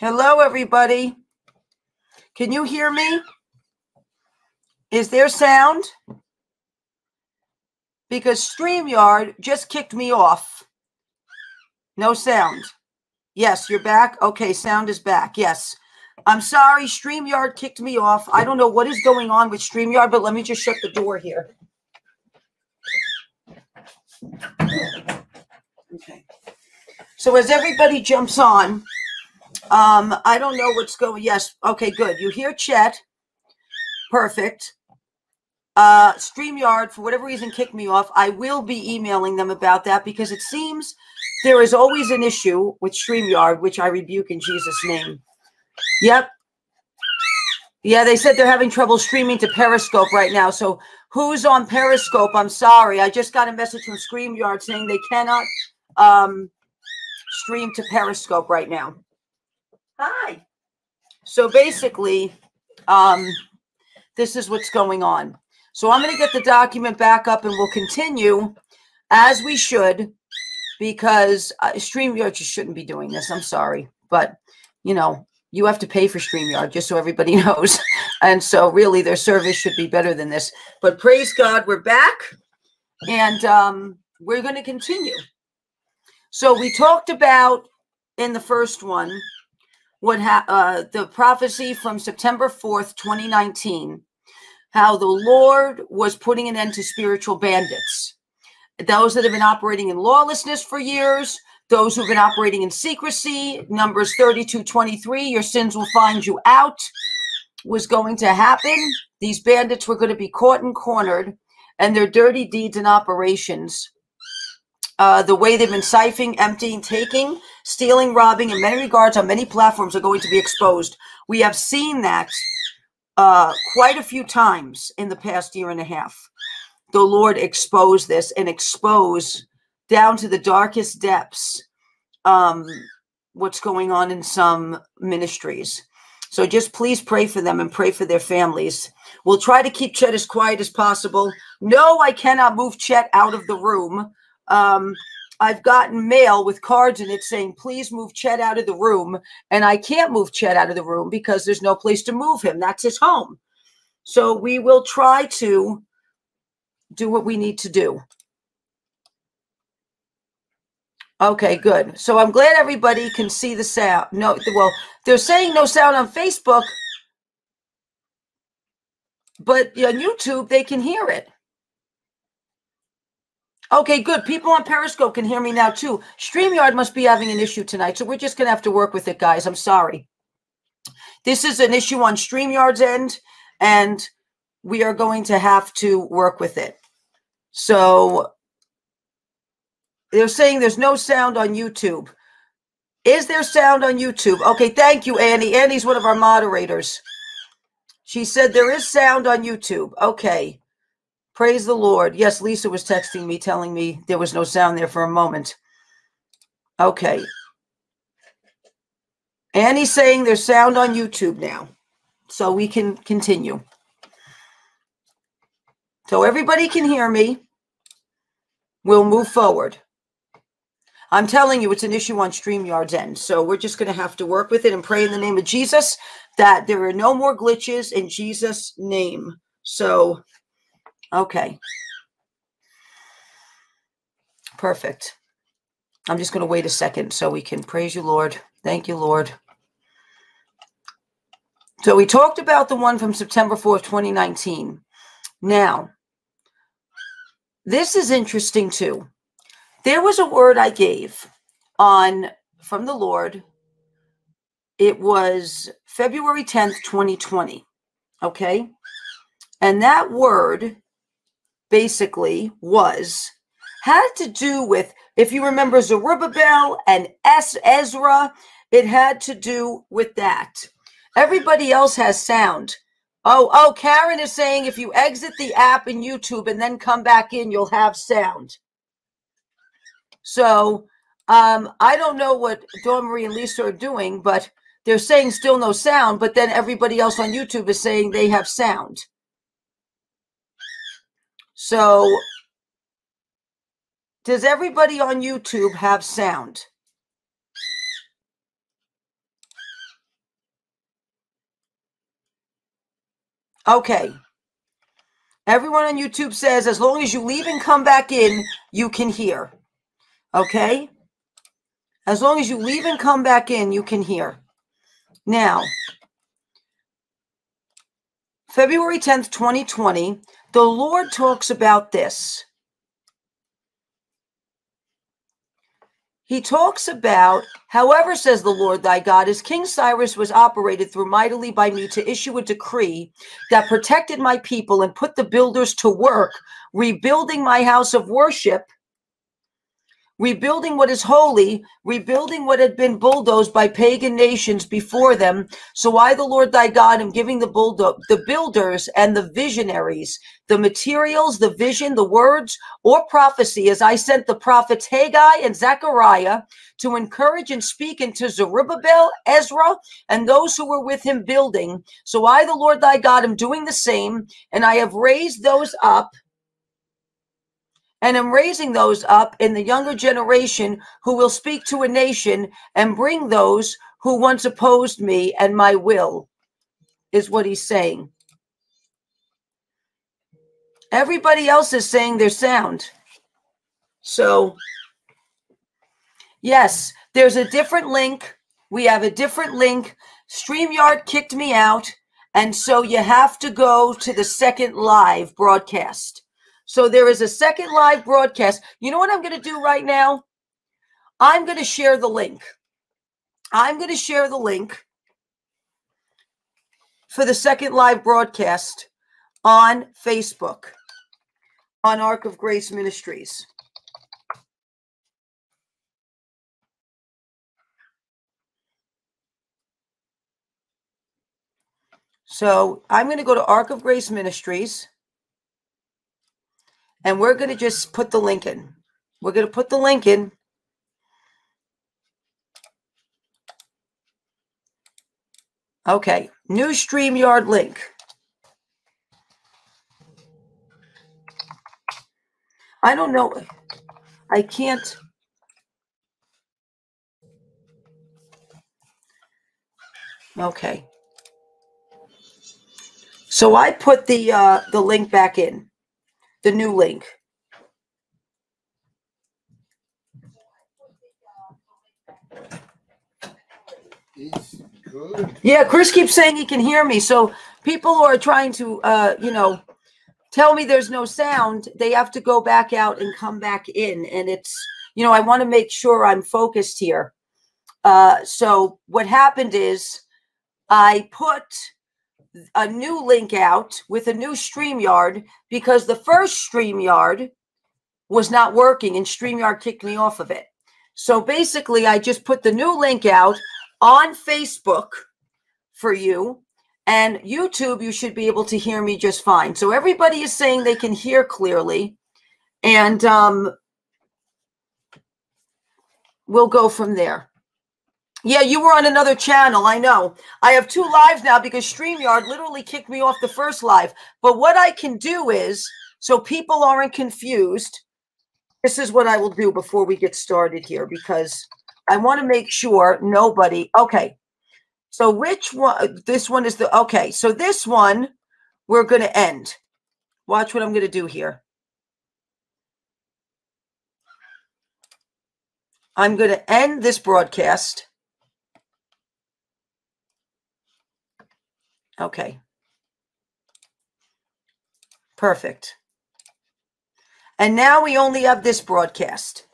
Hello, everybody. Can you hear me? Is there sound? Because StreamYard just kicked me off. No sound. Yes, you're back. Okay, sound is back. Yes. I'm sorry, StreamYard kicked me off. I don't know what is going on with StreamYard, but let me just shut the door here. Okay. So as everybody jumps on, um, I don't know what's going. Yes. Okay, good. You hear Chet. Perfect. Uh, StreamYard, for whatever reason, kicked me off. I will be emailing them about that because it seems there is always an issue with StreamYard, which I rebuke in Jesus' name. Yep. Yeah, they said they're having trouble streaming to Periscope right now. So who's on Periscope? I'm sorry. I just got a message from StreamYard saying they cannot um, stream to Periscope right now. Hi. So basically, um, this is what's going on. So I'm going to get the document back up and we'll continue as we should because uh, StreamYard just shouldn't be doing this. I'm sorry. But, you know, you have to pay for StreamYard, just so everybody knows. and so, really, their service should be better than this. But praise God, we're back and um, we're going to continue. So, we talked about in the first one what ha- uh, the prophecy from September 4th, 2019, how the Lord was putting an end to spiritual bandits. Those that have been operating in lawlessness for years, those who've been operating in secrecy, Numbers 32 23, your sins will find you out, was going to happen. These bandits were going to be caught and cornered, and their dirty deeds and operations, uh, the way they've been siphoning, emptying, taking, stealing, robbing, in many regards, on many platforms, are going to be exposed. We have seen that uh, quite a few times in the past year and a half. The Lord expose this and expose down to the darkest depths um, what's going on in some ministries. So just please pray for them and pray for their families. We'll try to keep Chet as quiet as possible. No, I cannot move Chet out of the room. Um, I've gotten mail with cards in it saying, please move Chet out of the room. And I can't move Chet out of the room because there's no place to move him. That's his home. So we will try to do what we need to do. Okay, good. So I'm glad everybody can see the sound. No, well, they're saying no sound on Facebook, but on YouTube they can hear it. Okay, good. People on Periscope can hear me now too. StreamYard must be having an issue tonight, so we're just going to have to work with it, guys. I'm sorry. This is an issue on StreamYard's end, and we are going to have to work with it. So they're saying there's no sound on YouTube. Is there sound on YouTube? Okay, thank you, Annie. Annie's one of our moderators. She said there is sound on YouTube. Okay. Praise the Lord. Yes, Lisa was texting me telling me there was no sound there for a moment. Okay. Annie's saying there's sound on YouTube now. So we can continue. So everybody can hear me. We'll move forward. I'm telling you, it's an issue on StreamYard's end. So we're just going to have to work with it and pray in the name of Jesus that there are no more glitches in Jesus' name. So, okay. Perfect. I'm just going to wait a second so we can praise you, Lord. Thank you, Lord. So we talked about the one from September 4th, 2019. Now, this is interesting too there was a word I gave on from the Lord. It was February 10th, 2020. Okay. And that word basically was had to do with, if you remember Zerubbabel and S. Ezra, it had to do with that. Everybody else has sound. Oh, oh, Karen is saying if you exit the app in YouTube and then come back in, you'll have sound. So um, I don't know what Dawn Marie and Lisa are doing, but they're saying still no sound, but then everybody else on YouTube is saying they have sound. So, does everybody on YouTube have sound? Okay. Everyone on YouTube says as long as you leave and come back in, you can hear. Okay? As long as you leave and come back in, you can hear. Now, February 10th, 2020, the Lord talks about this. He talks about, however, says the Lord thy God, as King Cyrus was operated through mightily by me to issue a decree that protected my people and put the builders to work, rebuilding my house of worship rebuilding what is holy, rebuilding what had been bulldozed by pagan nations before them. So I, the Lord thy God, am giving the bulldo- the builders and the visionaries, the materials, the vision, the words, or prophecy, as I sent the prophets Haggai and Zechariah to encourage and speak into Zerubbabel, Ezra, and those who were with him building. So I, the Lord thy God, am doing the same, and I have raised those up and am raising those up in the younger generation who will speak to a nation and bring those who once opposed me and my will, is what he's saying. Everybody else is saying their sound. So, yes, there's a different link. We have a different link. StreamYard kicked me out. And so you have to go to the second live broadcast. So there is a second live broadcast. You know what I'm going to do right now? I'm going to share the link. I'm going to share the link for the second live broadcast on Facebook on Ark of Grace Ministries. So I'm going to go to Ark of Grace Ministries. And we're going to just put the link in. We're going to put the link in. Okay, new StreamYard link. I don't know. I can't. Okay. So I put the uh, the link back in the new link. Yeah, Chris keeps saying he can hear me. So people who are trying to, uh, you know, tell me there's no sound, they have to go back out and come back in. And it's, you know, I want to make sure I'm focused here. Uh, so what happened is I put a new link out with a new StreamYard because the first StreamYard was not working and StreamYard kicked me off of it. So basically, I just put the new link out on Facebook for you. And YouTube, you should be able to hear me just fine. So everybody is saying they can hear clearly. And um, we'll go from there. Yeah, you were on another channel. I know. I have two lives now because StreamYard literally kicked me off the first live. But what I can do is, so people aren't confused, this is what I will do before we get started here because I want to make sure nobody. Okay. So which one? This one is the. Okay. So this one we're going to end. Watch what I'm going to do here. I'm going to end this broadcast. Okay. Perfect. And now we only have this broadcast.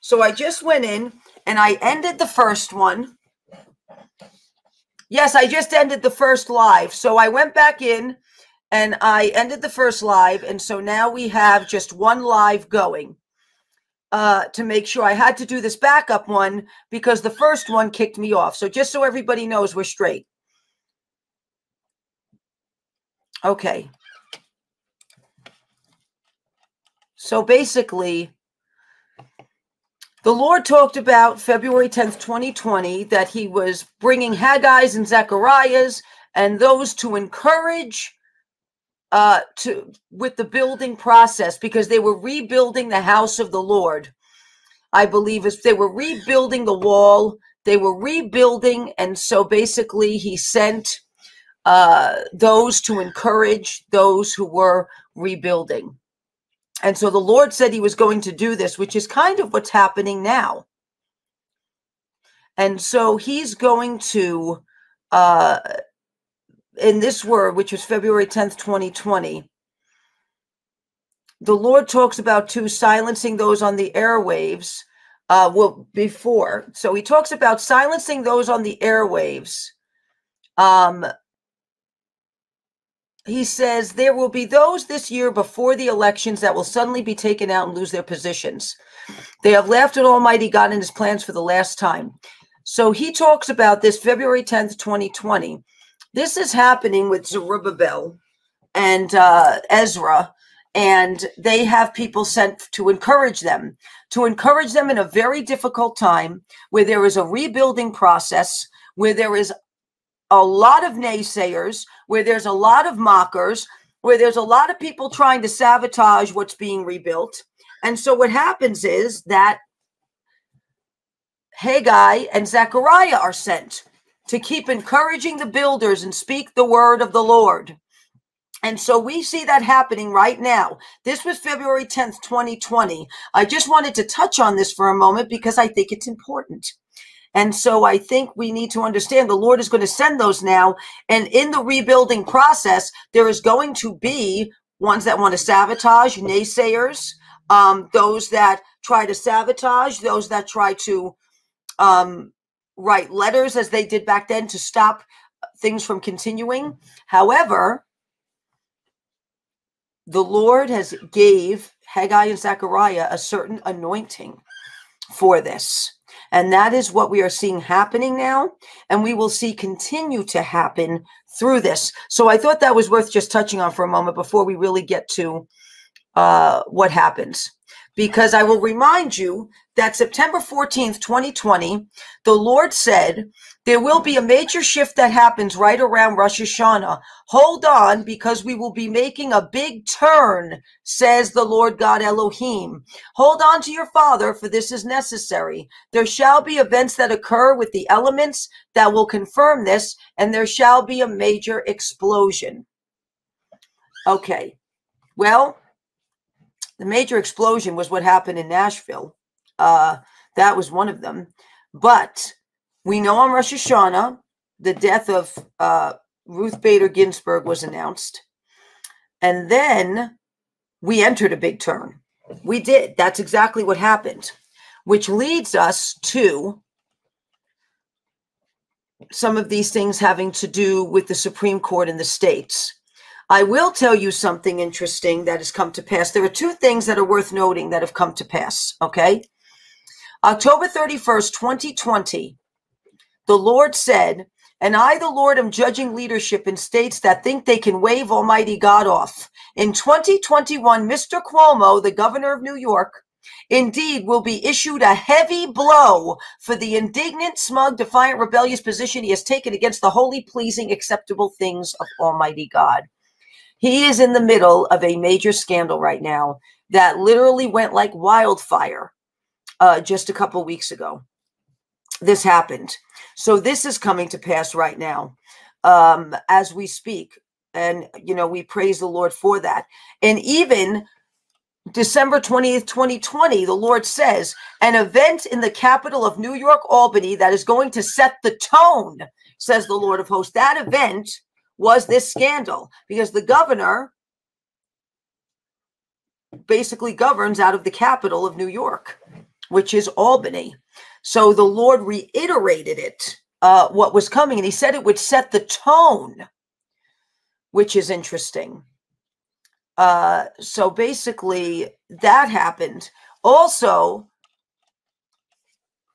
So I just went in and I ended the first one. Yes, I just ended the first live. So I went back in and I ended the first live. And so now we have just one live going uh, to make sure I had to do this backup one because the first one kicked me off. So just so everybody knows we're straight. Okay. So basically, the Lord talked about February 10th, 2020, that he was bringing Haggai's and Zechariah's and those to encourage uh, to with the building process because they were rebuilding the house of the Lord. I believe as they were rebuilding the wall, they were rebuilding, and so basically he sent uh, those to encourage those who were rebuilding. And so the Lord said he was going to do this, which is kind of what's happening now. And so he's going to, uh, in this word, which was February 10th, 2020, the Lord talks about too silencing those on the airwaves. Uh, well, before, so he talks about silencing those on the airwaves. Um, he says there will be those this year before the elections that will suddenly be taken out and lose their positions. They have laughed at Almighty God and his plans for the last time. So he talks about this February 10th, 2020. This is happening with Zerubbabel and uh, Ezra, and they have people sent to encourage them, to encourage them in a very difficult time where there is a rebuilding process, where there is a lot of naysayers, where there's a lot of mockers, where there's a lot of people trying to sabotage what's being rebuilt. And so what happens is that Haggai and Zechariah are sent to keep encouraging the builders and speak the word of the Lord. And so we see that happening right now. This was February 10th, 2020. I just wanted to touch on this for a moment because I think it's important. And so I think we need to understand the Lord is going to send those now. And in the rebuilding process, there is going to be ones that want to sabotage, naysayers, um, those that try to sabotage, those that try to um, write letters as they did back then to stop things from continuing. However, the Lord has gave Haggai and Zechariah a certain anointing for this. And that is what we are seeing happening now. And we will see continue to happen through this. So I thought that was worth just touching on for a moment before we really get to uh, what happens. Because I will remind you that September 14th, 2020, the Lord said, there will be a major shift that happens right around Rosh Hashanah. Hold on, because we will be making a big turn, says the Lord God Elohim. Hold on to your father, for this is necessary. There shall be events that occur with the elements that will confirm this, and there shall be a major explosion. Okay, well, the major explosion was what happened in Nashville. Uh, that was one of them. But we know on Rosh Hashanah, the death of uh, Ruth Bader Ginsburg was announced. And then we entered a big turn. We did. That's exactly what happened, which leads us to some of these things having to do with the Supreme Court in the states. I will tell you something interesting that has come to pass. There are two things that are worth noting that have come to pass, okay? October 31st, 2020, the Lord said, and I, the Lord, am judging leadership in states that think they can wave Almighty God off. In 2021, Mr. Cuomo, the governor of New York, indeed will be issued a heavy blow for the indignant, smug, defiant, rebellious position he has taken against the holy, pleasing, acceptable things of Almighty God. He is in the middle of a major scandal right now that literally went like wildfire uh, just a couple weeks ago. This happened. So this is coming to pass right now um, as we speak. And, you know, we praise the Lord for that. And even December 20th, 2020, the Lord says, an event in the capital of New York, Albany, that is going to set the tone, says the Lord of hosts. That event was this scandal because the governor basically governs out of the capital of New York, which is Albany. So the Lord reiterated it, uh, what was coming, and he said it would set the tone, which is interesting. Uh, so basically, that happened. Also,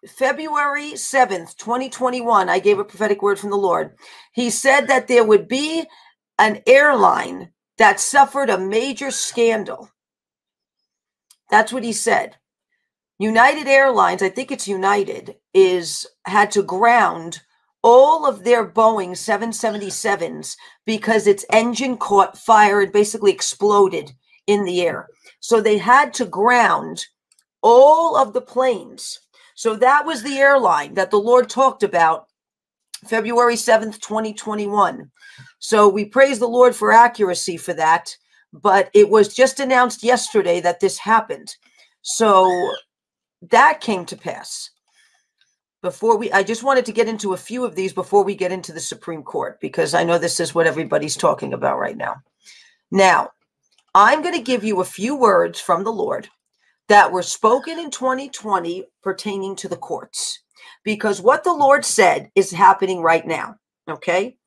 February 7th, 2021, I gave a prophetic word from the Lord. He said that there would be an airline that suffered a major scandal. That's what he said. United Airlines, I think it's United, is had to ground all of their Boeing 777s because its engine caught fire and basically exploded in the air. So they had to ground all of the planes. So that was the airline that the Lord talked about February 7th, 2021. So we praise the Lord for accuracy for that. But it was just announced yesterday that this happened. So that came to pass. Before we, I just wanted to get into a few of these before we get into the Supreme Court, because I know this is what everybody's talking about right now. Now, I'm going to give you a few words from the Lord that were spoken in 2020 pertaining to the courts, because what the Lord said is happening right now. Okay.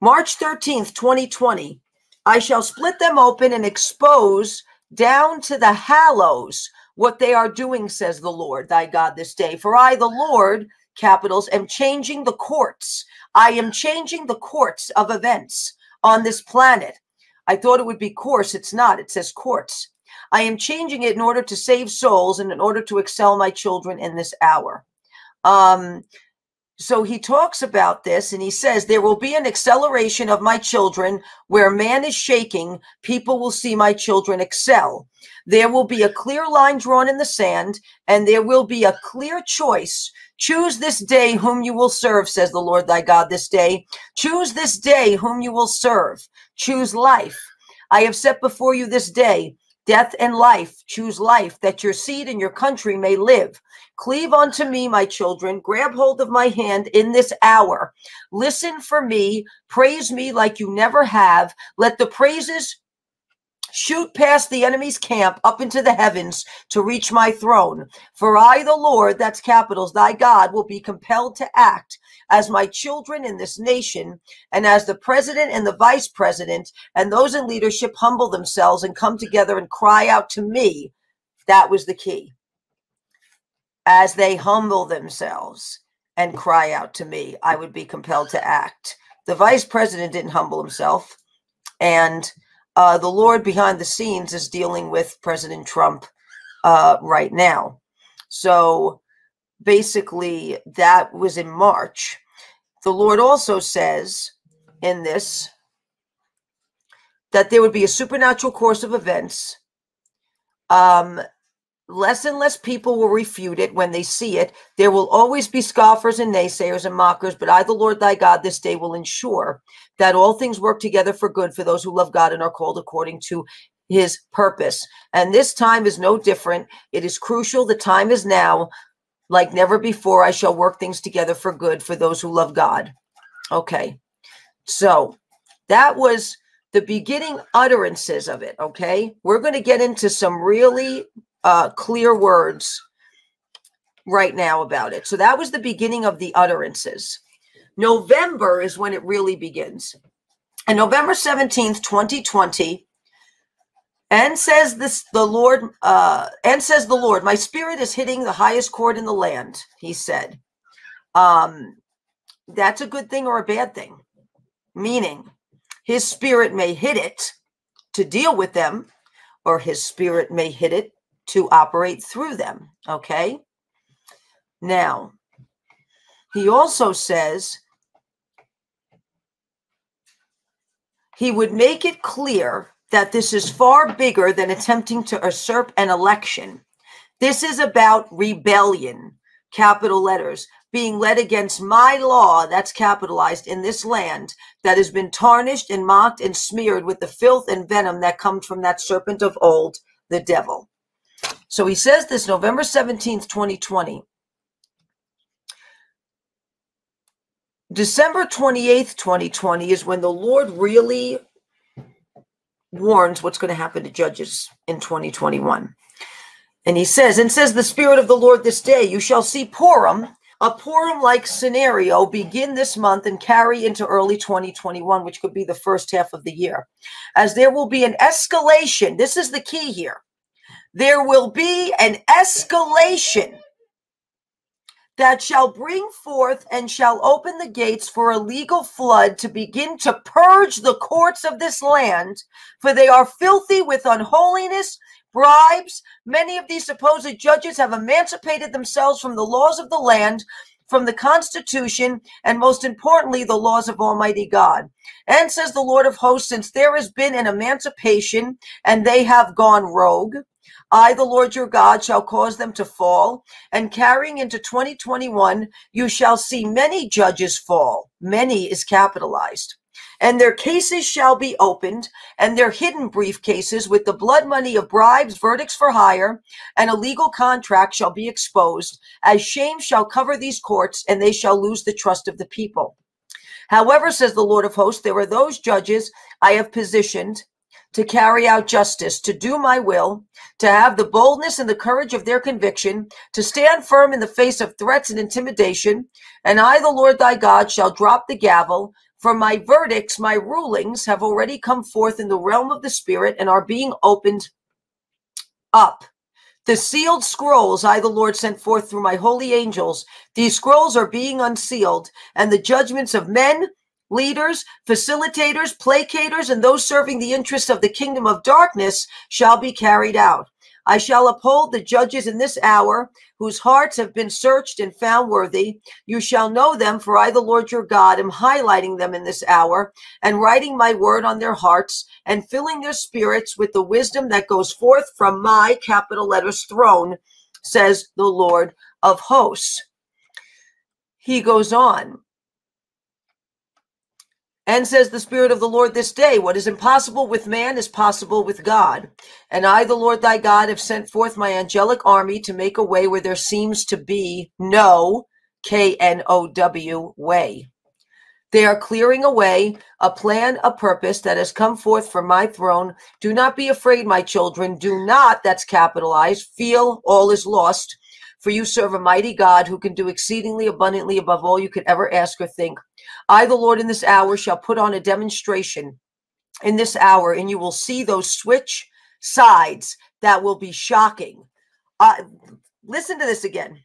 March 13th, 2020, I shall split them open and expose down to the hallows what they are doing, says the Lord thy God this day. For I, the Lord, capitals, am changing the courts. I am changing the courts of events on this planet. I thought it would be course. It's not. It says courts. I am changing it in order to save souls and in order to excel my children in this hour. Um, so he talks about this and he says, There will be an acceleration of my children where man is shaking. People will see my children excel. There will be a clear line drawn in the sand, and there will be a clear choice. Choose this day whom you will serve, says the Lord thy God this day. Choose this day whom you will serve. Choose life. I have set before you this day death and life. Choose life that your seed and your country may live. Cleave unto me, my children. Grab hold of my hand in this hour. Listen for me. Praise me like you never have. Let the praises shoot past the enemy's camp up into the heavens to reach my throne. For I, the Lord, that's capitals, thy God, will be compelled to act as my children in this nation and as the president and the vice president and those in leadership humble themselves and come together and cry out to me. That was the key as they humble themselves and cry out to me, I would be compelled to act. The vice president didn't humble himself. And uh, the Lord behind the scenes is dealing with President Trump uh, right now. So basically, that was in March. The Lord also says in this that there would be a supernatural course of events um, less and less people will refute it when they see it. There will always be scoffers and naysayers and mockers, but I, the Lord thy God, this day will ensure that all things work together for good for those who love God and are called according to his purpose. And this time is no different. It is crucial. The time is now. Like never before, I shall work things together for good for those who love God. Okay. So that was the beginning utterances of it. Okay. We're going to get into some really uh, clear words right now about it. So that was the beginning of the utterances. November is when it really begins. And November 17th, 2020, and says this the Lord, uh, and says the Lord, my spirit is hitting the highest chord in the land, he said. Um, that's a good thing or a bad thing. Meaning his spirit may hit it to deal with them, or his spirit may hit it to operate through them. Okay. Now, he also says he would make it clear that this is far bigger than attempting to usurp an election. This is about rebellion, capital letters, being led against my law, that's capitalized in this land, that has been tarnished and mocked and smeared with the filth and venom that comes from that serpent of old, the devil. So he says this November 17th, 2020. December 28th, 2020 is when the Lord really warns what's going to happen to judges in 2021. And he says, and says the Spirit of the Lord this day, you shall see Purim, a Purim like scenario begin this month and carry into early 2021, which could be the first half of the year, as there will be an escalation. This is the key here there will be an escalation that shall bring forth and shall open the gates for a legal flood to begin to purge the courts of this land, for they are filthy with unholiness, bribes. Many of these supposed judges have emancipated themselves from the laws of the land, from the Constitution, and most importantly, the laws of Almighty God. And says the Lord of hosts, since there has been an emancipation and they have gone rogue, I, the Lord your God, shall cause them to fall. And carrying into 2021, you shall see many judges fall. Many is capitalized. And their cases shall be opened, and their hidden briefcases with the blood money of bribes, verdicts for hire, and illegal contracts shall be exposed, as shame shall cover these courts, and they shall lose the trust of the people. However, says the Lord of hosts, there are those judges I have positioned to carry out justice, to do my will, to have the boldness and the courage of their conviction, to stand firm in the face of threats and intimidation. And I, the Lord thy God, shall drop the gavel. For my verdicts, my rulings have already come forth in the realm of the Spirit and are being opened up. The sealed scrolls I, the Lord, sent forth through my holy angels. These scrolls are being unsealed, and the judgments of men, leaders, facilitators, placators, and those serving the interests of the kingdom of darkness shall be carried out. I shall uphold the judges in this hour, whose hearts have been searched and found worthy. You shall know them, for I, the Lord your God, am highlighting them in this hour and writing my word on their hearts and filling their spirits with the wisdom that goes forth from my capital letters throne, says the Lord of hosts. He goes on. And says the Spirit of the Lord this day, what is impossible with man is possible with God. And I, the Lord thy God, have sent forth my angelic army to make a way where there seems to be no K N O W way. They are clearing away a plan, a purpose that has come forth from my throne. Do not be afraid, my children. Do not, that's capitalized, feel all is lost. For you serve a mighty God who can do exceedingly abundantly above all you could ever ask or think. I, the Lord, in this hour shall put on a demonstration in this hour, and you will see those switch sides that will be shocking. Uh, listen to this again.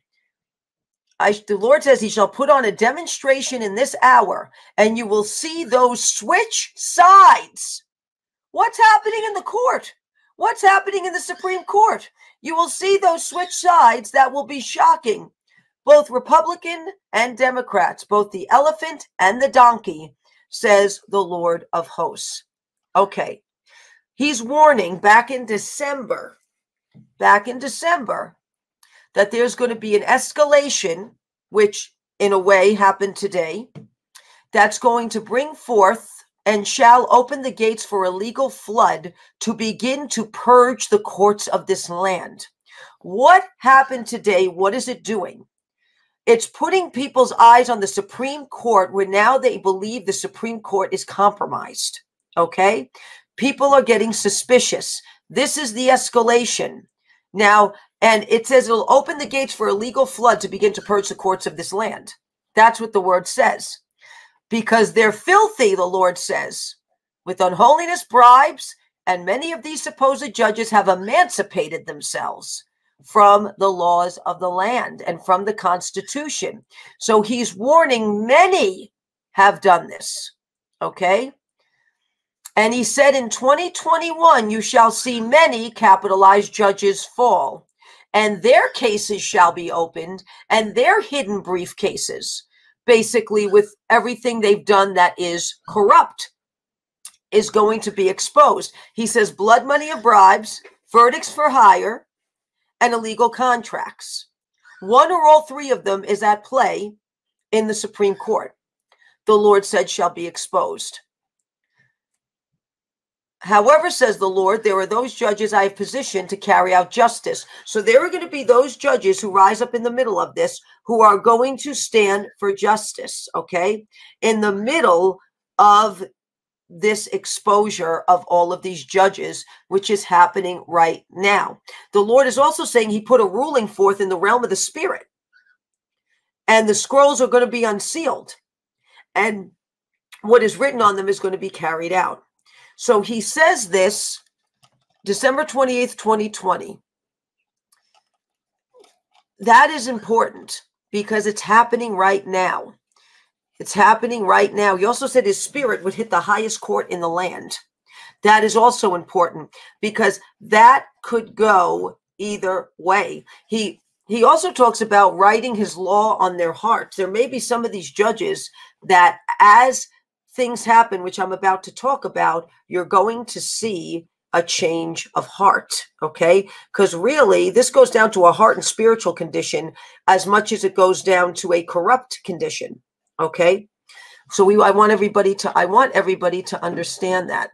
I, the Lord says he shall put on a demonstration in this hour, and you will see those switch sides. What's happening in the court? What's happening in the Supreme Court? You will see those switch sides that will be shocking both Republican and Democrats, both the elephant and the donkey, says the Lord of hosts. Okay. He's warning back in December, back in December, that there's going to be an escalation, which in a way happened today, that's going to bring forth and shall open the gates for a legal flood to begin to purge the courts of this land. What happened today? What is it doing? It's putting people's eyes on the Supreme Court where now they believe the Supreme Court is compromised. Okay. People are getting suspicious. This is the escalation. Now, and it says it'll open the gates for a legal flood to begin to purge the courts of this land. That's what the word says. Because they're filthy, the Lord says, with unholiness, bribes, and many of these supposed judges have emancipated themselves from the laws of the land and from the Constitution. So he's warning many have done this. Okay. And he said in 2021, you shall see many capitalized judges fall, and their cases shall be opened, and their hidden briefcases, basically with everything they've done that is corrupt, is going to be exposed. He says blood money of bribes, verdicts for hire, and illegal contracts. One or all three of them is at play in the Supreme Court. The Lord said, shall be exposed. However, says the Lord, there are those judges I have positioned to carry out justice. So there are going to be those judges who rise up in the middle of this who are going to stand for justice, okay? In the middle of this exposure of all of these judges, which is happening right now. The Lord is also saying he put a ruling forth in the realm of the spirit, and the scrolls are going to be unsealed, and what is written on them is going to be carried out. So he says this December 28th, 2020. That is important because it's happening right now. It's happening right now. He also said his spirit would hit the highest court in the land. That is also important because that could go either way. He he also talks about writing his law on their hearts. There may be some of these judges that as things happen, which I'm about to talk about, you're going to see a change of heart. Okay. Because really, this goes down to a heart and spiritual condition as much as it goes down to a corrupt condition. Okay. So we I want everybody to I want everybody to understand that.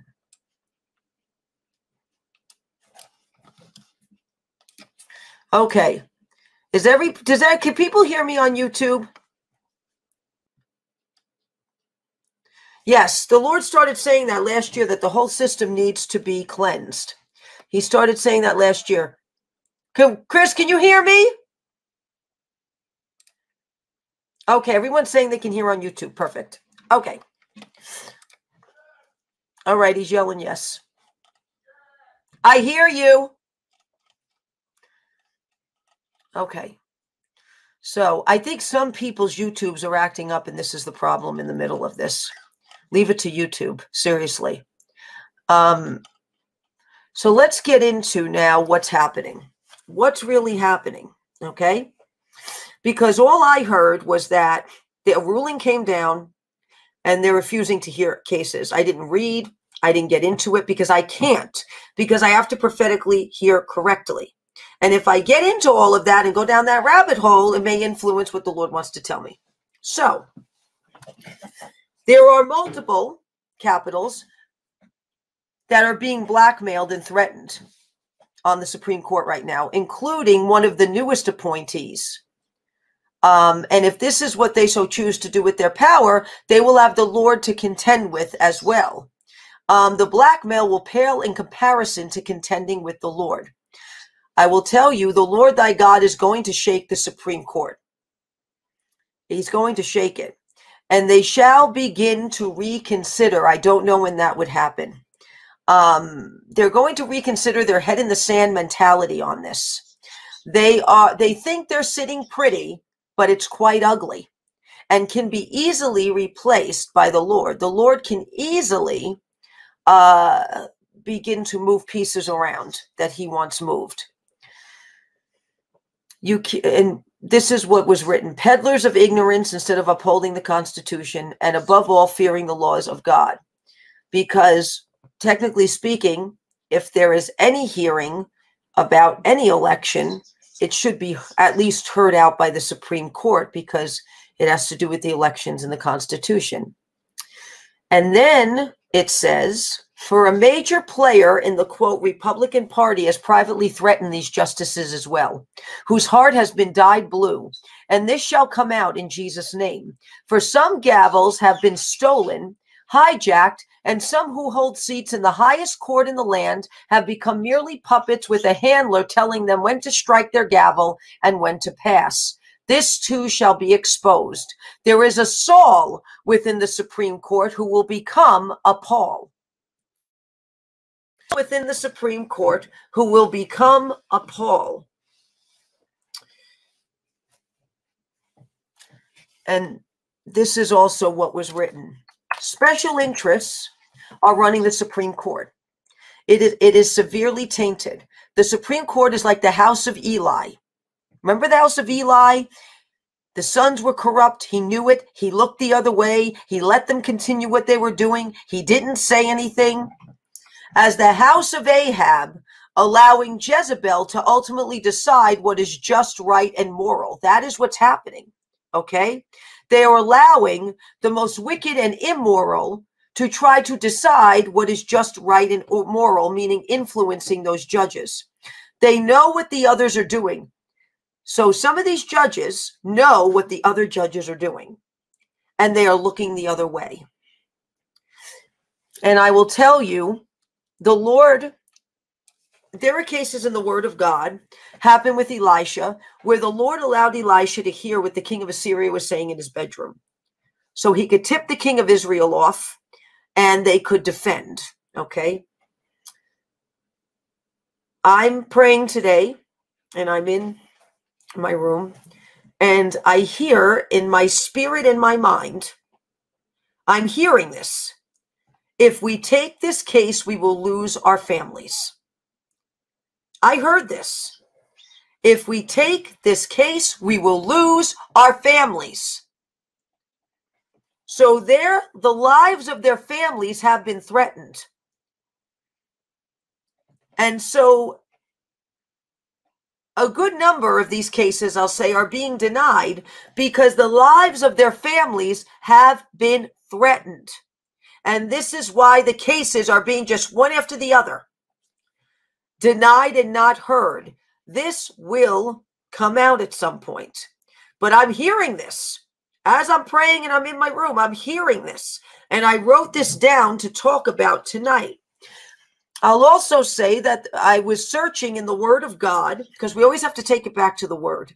Okay. Is every does that can people hear me on YouTube? Yes, the Lord started saying that last year that the whole system needs to be cleansed. He started saying that last year. Can, Chris, can you hear me? Okay, everyone's saying they can hear on YouTube. Perfect. Okay. All right, he's yelling yes. I hear you. Okay. So I think some people's YouTubes are acting up, and this is the problem in the middle of this. Leave it to YouTube, seriously. Um, so let's get into now what's happening. What's really happening? Okay. Because all I heard was that the ruling came down and they're refusing to hear cases. I didn't read, I didn't get into it because I can't, because I have to prophetically hear correctly. And if I get into all of that and go down that rabbit hole, it may influence what the Lord wants to tell me. So, there are multiple capitals that are being blackmailed and threatened on the Supreme Court right now, including one of the newest appointees. Um, and if this is what they so choose to do with their power, they will have the Lord to contend with as well. Um, the blackmail will pale in comparison to contending with the Lord. I will tell you, the Lord thy God is going to shake the Supreme Court. He's going to shake it and they shall begin to reconsider. I don't know when that would happen. Um, they're going to reconsider their head in the sand mentality on this. They are they think they're sitting pretty, but it's quite ugly and can be easily replaced by the Lord. The Lord can easily uh, begin to move pieces around that he wants moved. You can, and this is what was written peddlers of ignorance instead of upholding the Constitution, and above all, fearing the laws of God. Because, technically speaking, if there is any hearing about any election, it should be at least heard out by the Supreme Court because it has to do with the elections and the Constitution. And then it says, for a major player in the quote Republican Party has privately threatened these justices as well, whose heart has been dyed blue, and this shall come out in Jesus' name. For some gavels have been stolen, hijacked, and some who hold seats in the highest court in the land have become merely puppets with a handler telling them when to strike their gavel and when to pass. This too shall be exposed. There is a Saul within the Supreme Court who will become a Paul within the Supreme Court who will become a Paul. And this is also what was written. Special interests are running the Supreme Court. It is, it is severely tainted. The Supreme Court is like the house of Eli. Remember the house of Eli? The sons were corrupt. He knew it. He looked the other way. He let them continue what they were doing. He didn't say anything as the house of Ahab, allowing Jezebel to ultimately decide what is just, right, and moral. That is what's happening. Okay? They are allowing the most wicked and immoral to try to decide what is just, right, and moral, meaning influencing those judges. They know what the others are doing. So some of these judges know what the other judges are doing, and they are looking the other way. And I will tell you the Lord, there are cases in the Word of God, happen with Elisha, where the Lord allowed Elisha to hear what the king of Assyria was saying in his bedroom. So he could tip the king of Israel off and they could defend. Okay. I'm praying today and I'm in my room and I hear in my spirit and my mind, I'm hearing this. If we take this case, we will lose our families. I heard this. If we take this case, we will lose our families. So there, the lives of their families have been threatened. And so a good number of these cases, I'll say, are being denied because the lives of their families have been threatened. And this is why the cases are being just one after the other denied and not heard. This will come out at some point. But I'm hearing this as I'm praying and I'm in my room. I'm hearing this. And I wrote this down to talk about tonight. I'll also say that I was searching in the Word of God because we always have to take it back to the Word.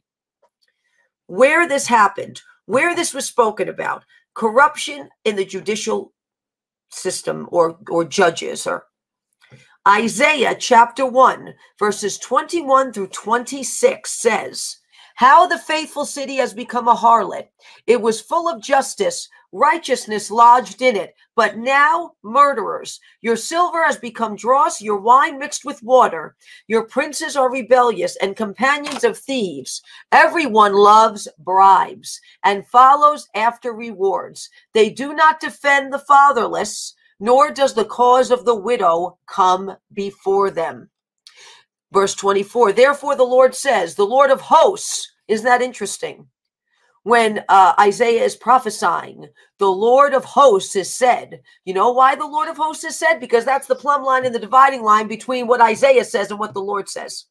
Where this happened, where this was spoken about, corruption in the judicial system or or judges or Isaiah chapter 1 verses 21 through 26 says how the faithful city has become a harlot. It was full of justice, righteousness lodged in it, but now murderers. Your silver has become dross, your wine mixed with water. Your princes are rebellious and companions of thieves. Everyone loves bribes and follows after rewards. They do not defend the fatherless, nor does the cause of the widow come before them. Verse 24, therefore the Lord says, the Lord of hosts, isn't that interesting? When uh, Isaiah is prophesying, the Lord of hosts is said. You know why the Lord of hosts is said? Because that's the plumb line and the dividing line between what Isaiah says and what the Lord says.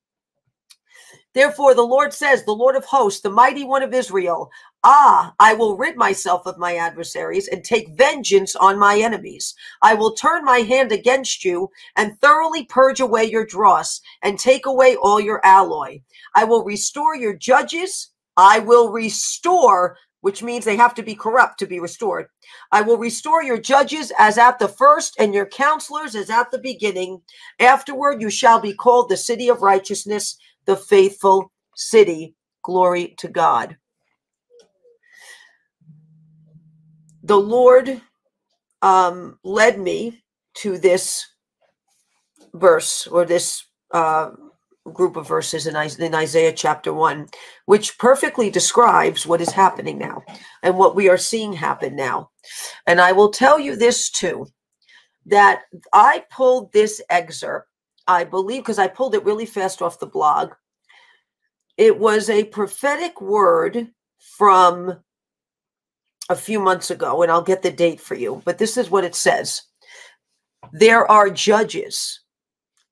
Therefore, the Lord says, the Lord of hosts, the mighty one of Israel, Ah, I will rid myself of my adversaries and take vengeance on my enemies. I will turn my hand against you and thoroughly purge away your dross and take away all your alloy. I will restore your judges. I will restore, which means they have to be corrupt to be restored. I will restore your judges as at the first and your counselors as at the beginning. Afterward, you shall be called the city of righteousness, the faithful city. Glory to God. The Lord um, led me to this verse or this uh, group of verses in, in Isaiah chapter 1, which perfectly describes what is happening now and what we are seeing happen now. And I will tell you this too that I pulled this excerpt, I believe, because I pulled it really fast off the blog. It was a prophetic word from a few months ago, and I'll get the date for you, but this is what it says. There are judges,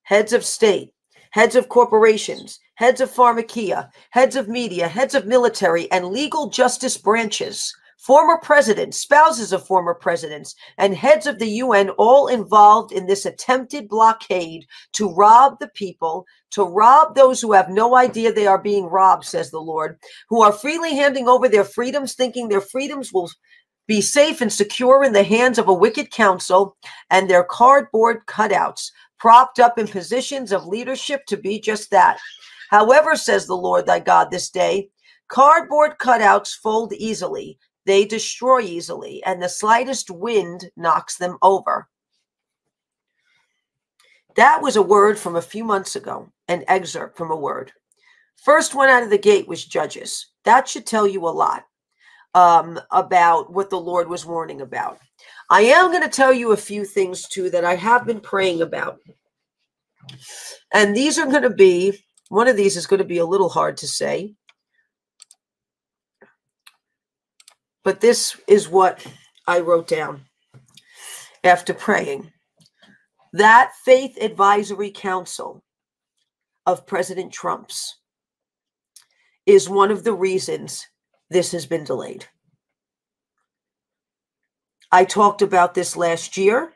heads of state, heads of corporations, heads of pharmakia, heads of media, heads of military, and legal justice branches former presidents, spouses of former presidents, and heads of the UN all involved in this attempted blockade to rob the people, to rob those who have no idea they are being robbed, says the Lord, who are freely handing over their freedoms, thinking their freedoms will be safe and secure in the hands of a wicked council, and their cardboard cutouts propped up in positions of leadership to be just that. However, says the Lord thy God this day, cardboard cutouts fold easily they destroy easily, and the slightest wind knocks them over. That was a word from a few months ago, an excerpt from a word. First one out of the gate was Judges. That should tell you a lot um, about what the Lord was warning about. I am going to tell you a few things too that I have been praying about. And these are going to be, one of these is going to be a little hard to say. But this is what I wrote down after praying. That Faith Advisory Council of President Trump's is one of the reasons this has been delayed. I talked about this last year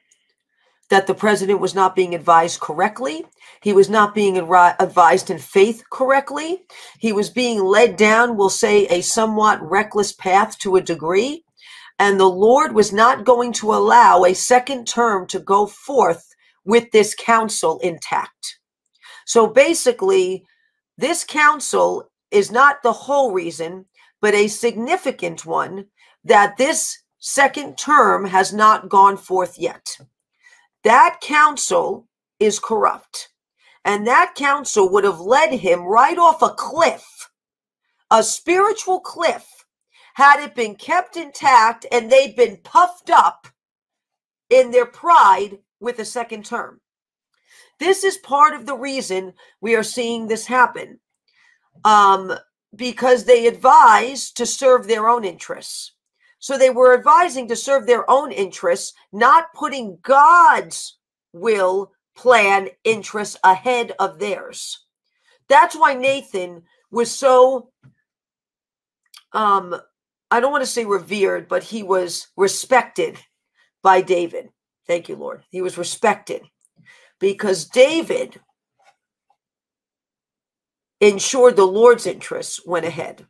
that the president was not being advised correctly. He was not being advised in faith correctly. He was being led down, we'll say, a somewhat reckless path to a degree. And the Lord was not going to allow a second term to go forth with this council intact. So basically, this council is not the whole reason, but a significant one that this second term has not gone forth yet. That council is corrupt. And that council would have led him right off a cliff, a spiritual cliff, had it been kept intact and they'd been puffed up in their pride with a second term. This is part of the reason we are seeing this happen. Um, because they advise to serve their own interests. So they were advising to serve their own interests, not putting God's will, plan, interests ahead of theirs. That's why Nathan was so um I don't want to say revered, but he was respected by David. Thank you, Lord. He was respected because David ensured the Lord's interests went ahead.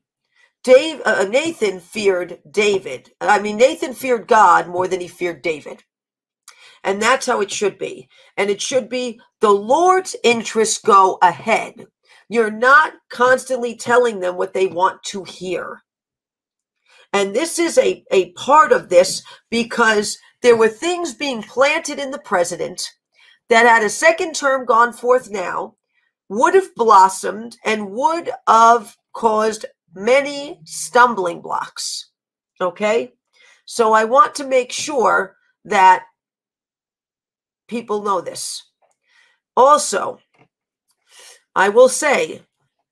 Dave, uh, Nathan feared David. I mean, Nathan feared God more than he feared David. And that's how it should be. And it should be the Lord's interests go ahead. You're not constantly telling them what they want to hear. And this is a, a part of this because there were things being planted in the president that had a second term gone forth now would have blossomed and would have caused many stumbling blocks. Okay? So I want to make sure that people know this. Also, I will say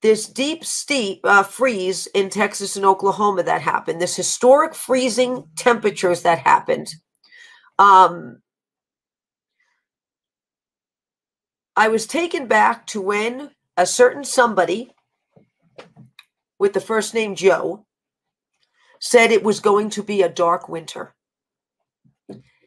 this deep steep uh, freeze in Texas and Oklahoma that happened, this historic freezing temperatures that happened. Um, I was taken back to when a certain somebody with the first name Joe said it was going to be a dark winter.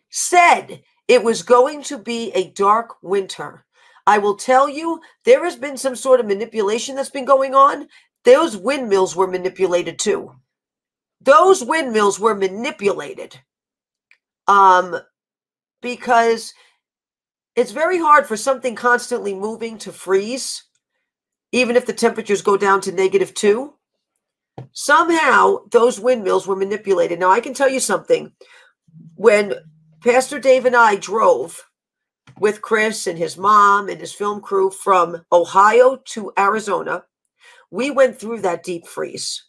Said it was going to be a dark winter. I will tell you, there has been some sort of manipulation that's been going on. Those windmills were manipulated too. Those windmills were manipulated. Um, because it's very hard for something constantly moving to freeze, even if the temperatures go down to negative two. Somehow those windmills were manipulated. Now, I can tell you something. When Pastor Dave and I drove with Chris and his mom and his film crew from Ohio to Arizona, we went through that deep freeze.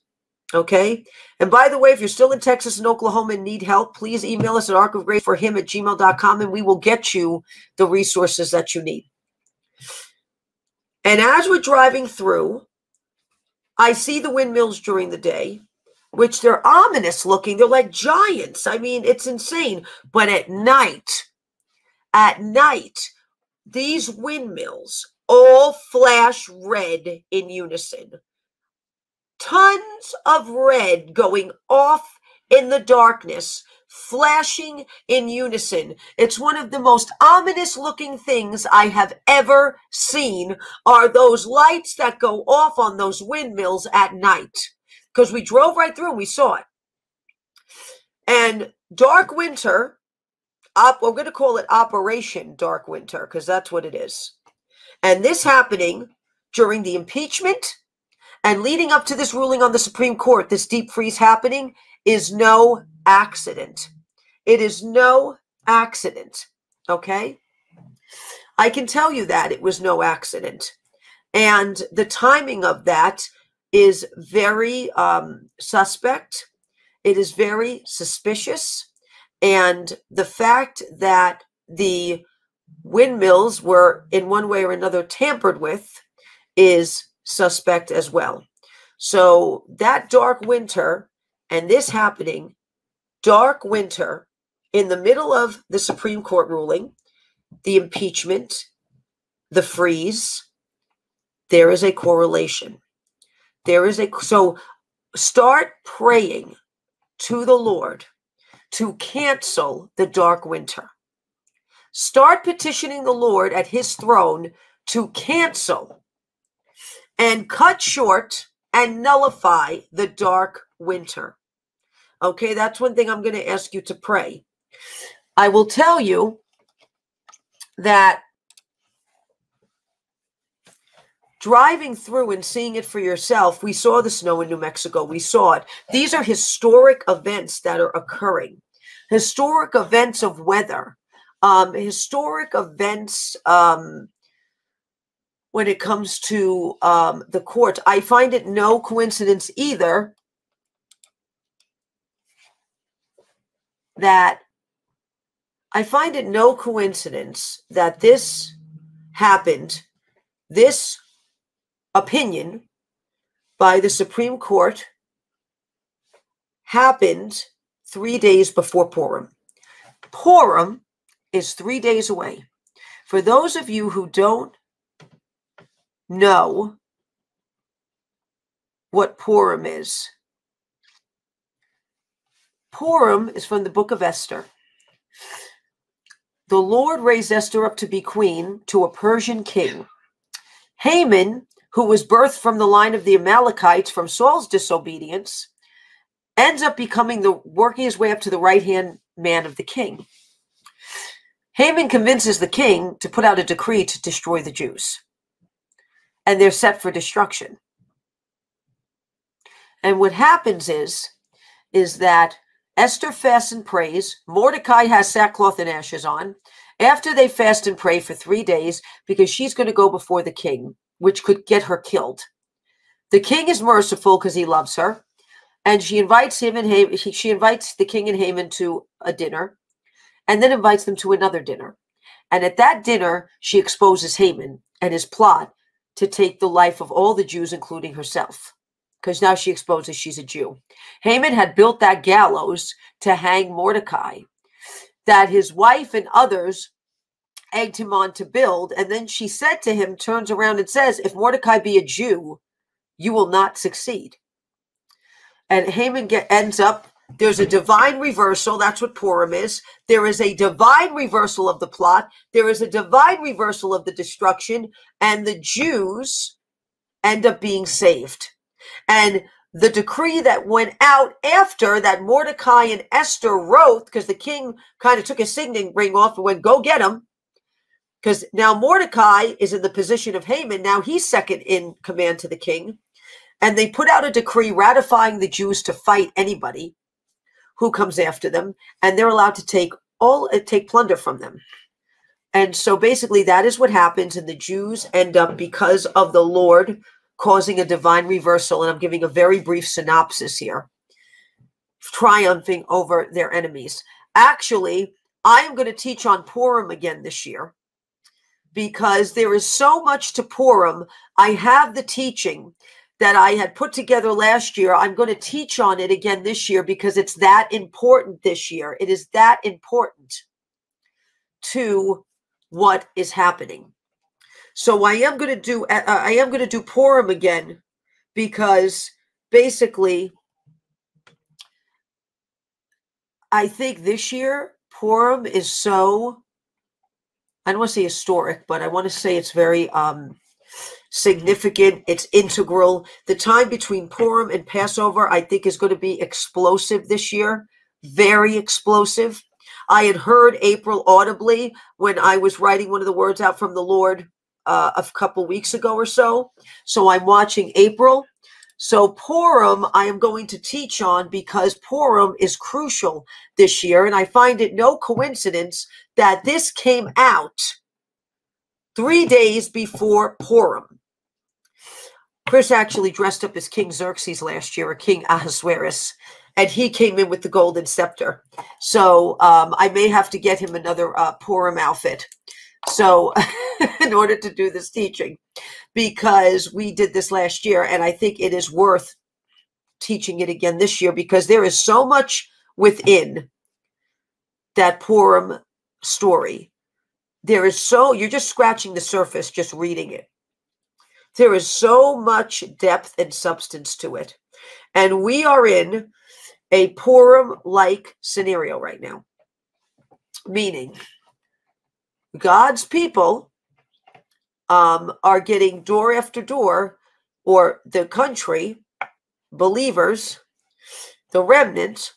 Okay. And by the way, if you're still in Texas and Oklahoma and need help, please email us at arkofgrace for him at gmail.com and we will get you the resources that you need. And as we're driving through, I see the windmills during the day, which they're ominous looking. They're like giants. I mean, it's insane. But at night, at night, these windmills all flash red in unison. Tons of red going off in the darkness flashing in unison. It's one of the most ominous looking things I have ever seen are those lights that go off on those windmills at night. Because we drove right through and we saw it. And Dark Winter, up, we're going to call it Operation Dark Winter because that's what it is. And this happening during the impeachment and leading up to this ruling on the Supreme Court, this deep freeze happening is no accident. It is no accident. Okay. I can tell you that it was no accident. And the timing of that is very um, suspect. It is very suspicious. And the fact that the windmills were in one way or another tampered with is suspect as well. So that dark winter and this happening, dark winter in the middle of the Supreme Court ruling, the impeachment, the freeze, there is a correlation. There is a so start praying to the Lord to cancel the dark winter. Start petitioning the Lord at his throne to cancel and cut short and nullify the dark winter. Okay, that's one thing I'm going to ask you to pray. I will tell you that driving through and seeing it for yourself, we saw the snow in New Mexico. We saw it. These are historic events that are occurring, historic events of weather, um, historic events um, when it comes to um, the court. I find it no coincidence either that I find it no coincidence that this happened. This opinion by the Supreme Court happened three days before Purim. Purim is three days away. For those of you who don't know what Purim is, Purim is from the book of Esther. The Lord raised Esther up to be queen to a Persian king. Haman, who was birthed from the line of the Amalekites from Saul's disobedience, ends up becoming the working his way up to the right hand man of the king. Haman convinces the king to put out a decree to destroy the Jews, and they're set for destruction. And what happens is, is that Esther fasts and prays. Mordecai has sackcloth and ashes on. After they fast and pray for three days, because she's going to go before the king, which could get her killed. The king is merciful because he loves her, and she invites him and Haman, she invites the king and Haman to a dinner, and then invites them to another dinner. And at that dinner, she exposes Haman and his plot to take the life of all the Jews, including herself because now she exposes she's a Jew. Haman had built that gallows to hang Mordecai, that his wife and others egged him on to build. And then she said to him, turns around and says, If Mordecai be a Jew, you will not succeed. And Haman get, ends up, there's a divine reversal. That's what Purim is. There is a divine reversal of the plot. There is a divine reversal of the destruction. And the Jews end up being saved. And the decree that went out after that Mordecai and Esther wrote, because the king kind of took his signet ring off and went, go get him. Because now Mordecai is in the position of Haman. Now he's second in command to the king. And they put out a decree ratifying the Jews to fight anybody who comes after them. And they're allowed to take all uh, take plunder from them. And so basically that is what happens. And the Jews end up, because of the Lord causing a divine reversal. And I'm giving a very brief synopsis here triumphing over their enemies. Actually, I am going to teach on Purim again this year because there is so much to Purim. I have the teaching that I had put together last year. I'm going to teach on it again this year because it's that important this year. It is that important to what is happening. So I am going to do uh, uh, I am going to do Purim again because basically I think this year Purim is so I don't want to say historic, but I want to say it's very um significant. It's integral. The time between Purim and Passover, I think, is going to be explosive this year. Very explosive. I had heard April audibly when I was writing one of the words out from the Lord uh, a couple weeks ago or so. So I'm watching April. So Purim, I am going to teach on because Purim is crucial this year. And I find it no coincidence that this came out three days before Purim. Chris actually dressed up as King Xerxes last year, or King Ahasuerus, and he came in with the golden scepter. So um, I may have to get him another uh, Purim outfit. So, in order to do this teaching, because we did this last year, and I think it is worth teaching it again this year because there is so much within that Purim story. There is so, you're just scratching the surface just reading it. There is so much depth and substance to it. And we are in a Purim like scenario right now, meaning God's people um, are getting door after door, or the country, believers, the remnant,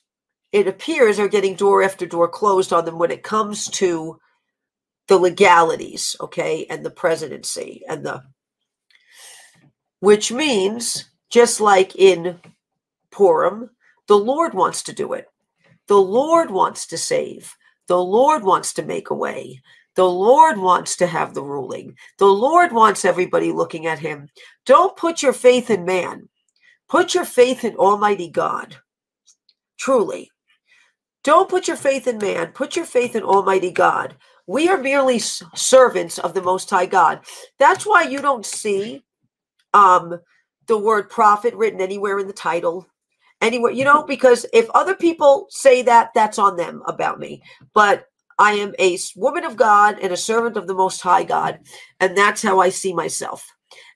it appears are getting door after door closed on them when it comes to the legalities, okay, and the presidency and the which means just like in Purim, the Lord wants to do it. The Lord wants to save. The Lord wants to make a way. The Lord wants to have the ruling. The Lord wants everybody looking at him. Don't put your faith in man. Put your faith in Almighty God. Truly. Don't put your faith in man. Put your faith in Almighty God. We are merely servants of the Most High God. That's why you don't see um, the word prophet written anywhere in the title anywhere you know because if other people say that that's on them about me but i am a woman of god and a servant of the most high god and that's how i see myself.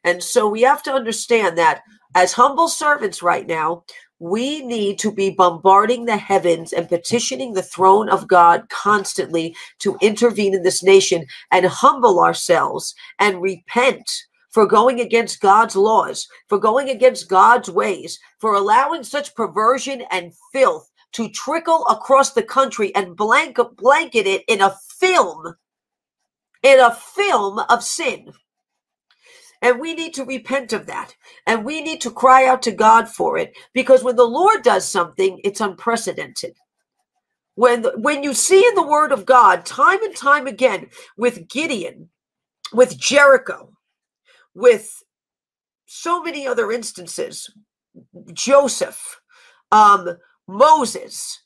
And so we have to understand that as humble servants right now we need to be bombarding the heavens and petitioning the throne of God constantly to intervene in this nation and humble ourselves and repent for going against God's laws, for going against God's ways, for allowing such perversion and filth to trickle across the country and blanket, blanket it in a film, in a film of sin. And we need to repent of that. And we need to cry out to God for it because when the Lord does something, it's unprecedented. When, when you see in the word of God time and time again with Gideon, with Jericho, with so many other instances Joseph, um, Moses.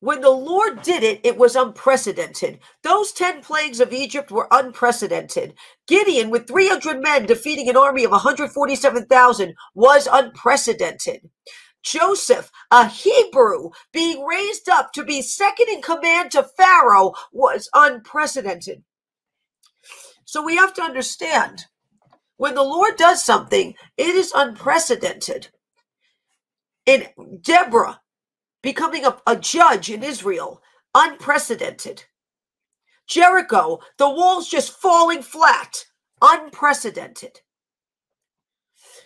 When the Lord did it, it was unprecedented. Those 10 plagues of Egypt were unprecedented. Gideon, with 300 men defeating an army of 147,000, was unprecedented. Joseph, a Hebrew, being raised up to be second in command to Pharaoh was unprecedented. So we have to understand when the Lord does something, it is unprecedented. In Deborah becoming a, a judge in Israel, unprecedented. Jericho, the walls just falling flat, unprecedented.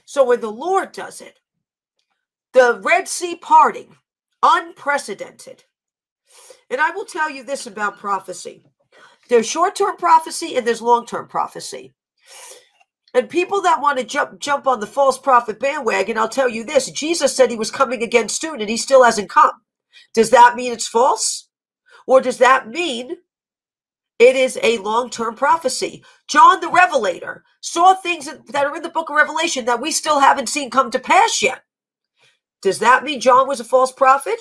So when the Lord does it, the Red Sea parting, unprecedented. And I will tell you this about prophecy there's short term prophecy and there's long term prophecy. And people that want to jump jump on the false prophet bandwagon, I'll tell you this: Jesus said he was coming again soon, and he still hasn't come. Does that mean it's false, or does that mean it is a long-term prophecy? John the Revelator saw things that are in the book of Revelation that we still haven't seen come to pass yet. Does that mean John was a false prophet?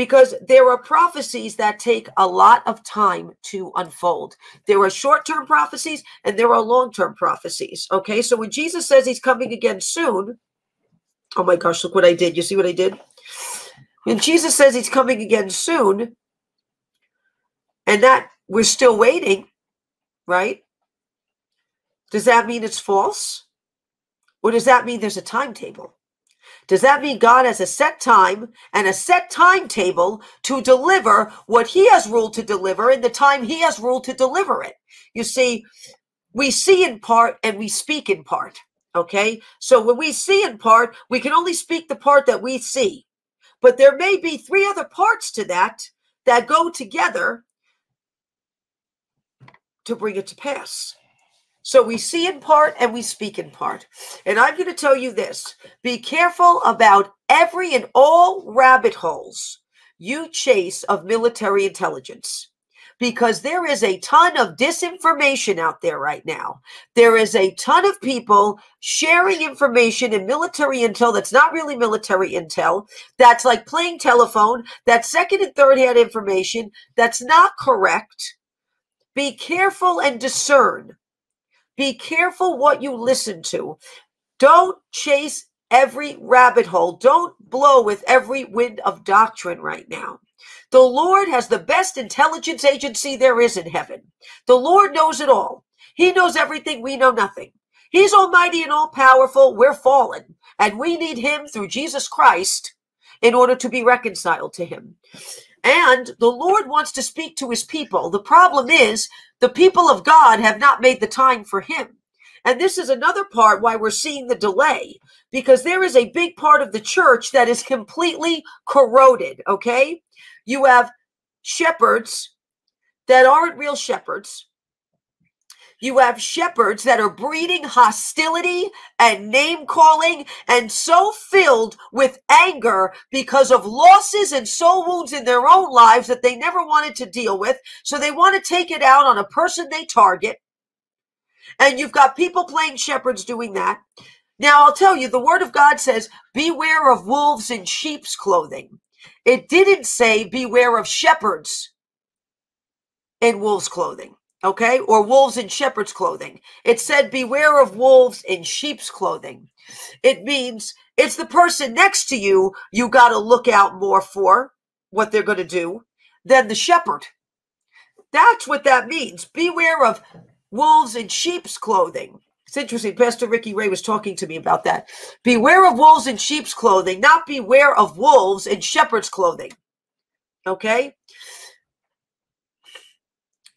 Because there are prophecies that take a lot of time to unfold. There are short term prophecies and there are long term prophecies. Okay, so when Jesus says he's coming again soon, oh my gosh, look what I did. You see what I did? When Jesus says he's coming again soon, and that we're still waiting, right? Does that mean it's false? Or does that mean there's a timetable? Does that mean God has a set time and a set timetable to deliver what he has ruled to deliver in the time he has ruled to deliver it? You see, we see in part and we speak in part. Okay. So when we see in part, we can only speak the part that we see. But there may be three other parts to that that go together to bring it to pass. So we see in part and we speak in part. And I'm going to tell you this be careful about every and all rabbit holes you chase of military intelligence because there is a ton of disinformation out there right now. There is a ton of people sharing information in military intel that's not really military intel, that's like playing telephone, that's second and third hand information that's not correct. Be careful and discern be careful what you listen to. Don't chase every rabbit hole. Don't blow with every wind of doctrine right now. The Lord has the best intelligence agency there is in heaven. The Lord knows it all. He knows everything. We know nothing. He's almighty and all powerful. We're fallen. And we need him through Jesus Christ in order to be reconciled to him. And the Lord wants to speak to his people. The problem is the people of God have not made the time for him. And this is another part why we're seeing the delay, because there is a big part of the church that is completely corroded. Okay. You have shepherds that aren't real shepherds you have shepherds that are breeding hostility and name calling and so filled with anger because of losses and soul wounds in their own lives that they never wanted to deal with. So they want to take it out on a person they target. And you've got people playing shepherds doing that. Now, I'll tell you, the word of God says, beware of wolves in sheep's clothing. It didn't say, beware of shepherds in wolves' clothing, okay? Or wolves in shepherd's clothing. It said, Beware of wolves in sheep's clothing. It means it's the person next to you you got to look out more for what they're going to do than the shepherd. That's what that means. Beware of wolves in sheep's clothing. It's interesting. Pastor Ricky Ray was talking to me about that. Beware of wolves in sheep's clothing, not beware of wolves in shepherd's clothing. Okay?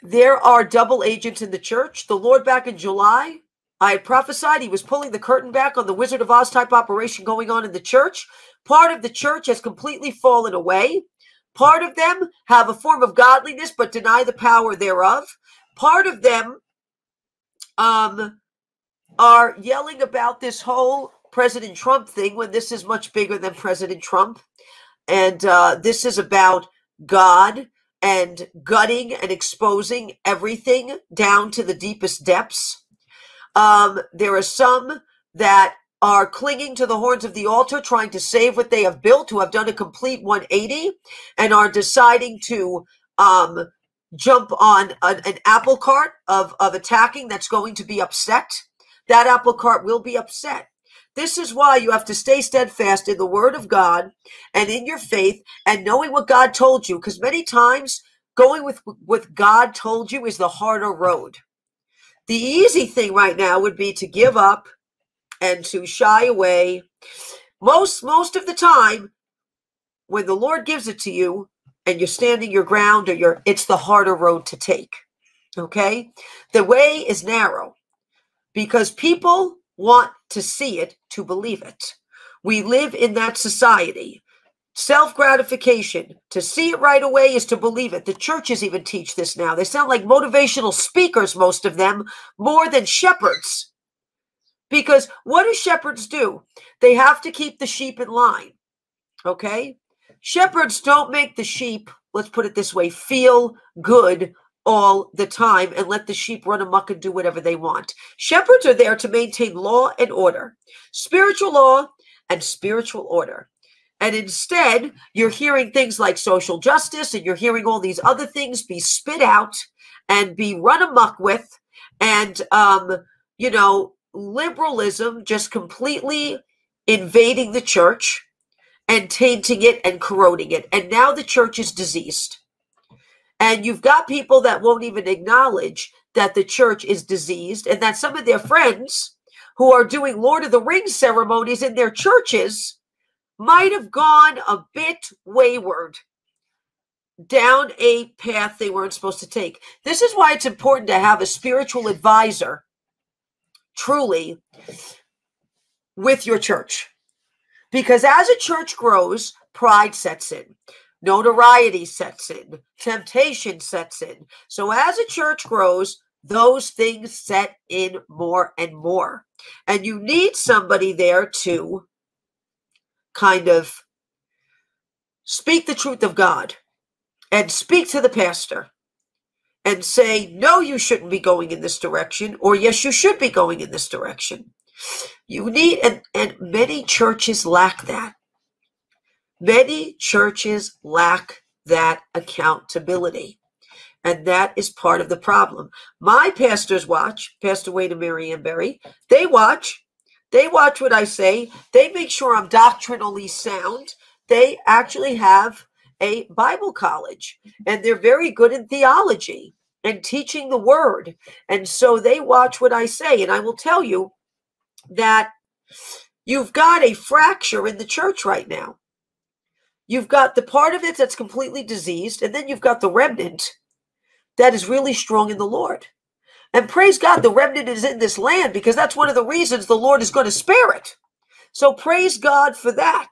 There are double agents in the church. The Lord, back in July, I prophesied he was pulling the curtain back on the Wizard of Oz type operation going on in the church. Part of the church has completely fallen away. Part of them have a form of godliness but deny the power thereof. Part of them um, are yelling about this whole President Trump thing when this is much bigger than President Trump. And uh, this is about God and gutting and exposing everything down to the deepest depths. Um, there are some that are clinging to the horns of the altar, trying to save what they have built, who have done a complete 180 and are deciding to um, jump on an, an apple cart of, of attacking that's going to be upset that apple cart will be upset. This is why you have to stay steadfast in the word of God and in your faith and knowing what God told you. Because many times going with what God told you is the harder road. The easy thing right now would be to give up and to shy away. Most most of the time, when the Lord gives it to you and you're standing your ground or you're it's the harder road to take. Okay? The way is narrow because people want to see it to believe it. We live in that society. Self gratification, to see it right away is to believe it. The churches even teach this now. They sound like motivational speakers, most of them, more than shepherds. Because what do shepherds do? They have to keep the sheep in line. Okay? Shepherds don't make the sheep, let's put it this way, feel good all the time and let the sheep run amok and do whatever they want. Shepherds are there to maintain law and order, spiritual law and spiritual order. And instead, you're hearing things like social justice and you're hearing all these other things be spit out and be run amok with. And, um, you know, liberalism just completely invading the church and tainting it and corroding it. And now the church is diseased. And you've got people that won't even acknowledge that the church is diseased and that some of their friends who are doing Lord of the Rings ceremonies in their churches might have gone a bit wayward down a path they weren't supposed to take. This is why it's important to have a spiritual advisor truly with your church. Because as a church grows, pride sets in notoriety sets in, temptation sets in. So as a church grows, those things set in more and more. And you need somebody there to kind of speak the truth of God and speak to the pastor and say, no, you shouldn't be going in this direction, or yes, you should be going in this direction. You need, and, and many churches lack that. Many churches lack that accountability. And that is part of the problem. My pastors watch, Pastor Wayne and Mary Ann Berry, they watch. They watch what I say. They make sure I'm doctrinally sound. They actually have a Bible college and they're very good in theology and teaching the word. And so they watch what I say. And I will tell you that you've got a fracture in the church right now. You've got the part of it that's completely diseased, and then you've got the remnant that is really strong in the Lord. And praise God, the remnant is in this land because that's one of the reasons the Lord is going to spare it. So praise God for that.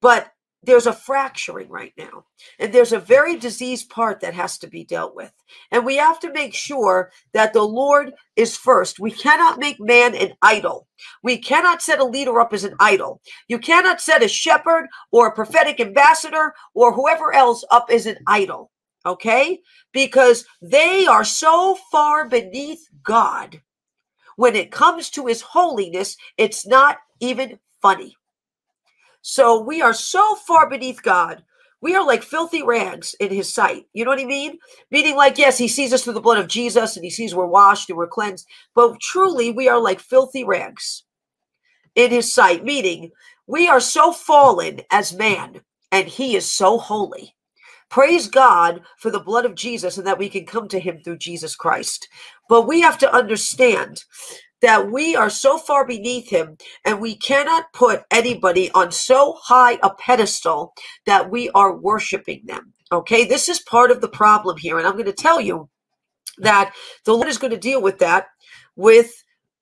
But there's a fracturing right now and there's a very diseased part that has to be dealt with. And we have to make sure that the lord is first. We cannot make man an idol. We cannot set a leader up as an idol. You cannot set a shepherd or a prophetic ambassador or whoever else up as an idol okay? Because they are so far beneath god. When it comes to his holiness it's not even funny so we are so far beneath God. We are like filthy rags in his sight. You know what I mean? Meaning, like, yes, he sees us through the blood of Jesus and he sees we're washed and we're cleansed, but truly we are like filthy rags in his sight, meaning we are so fallen as man and he is so holy. Praise God for the blood of Jesus and that we can come to him through Jesus Christ. But we have to understand that we are so far beneath him and we cannot put anybody on so high a pedestal that we are worshiping them. Okay, this is part of the problem here. And I'm going to tell you that the Lord is going to deal with that with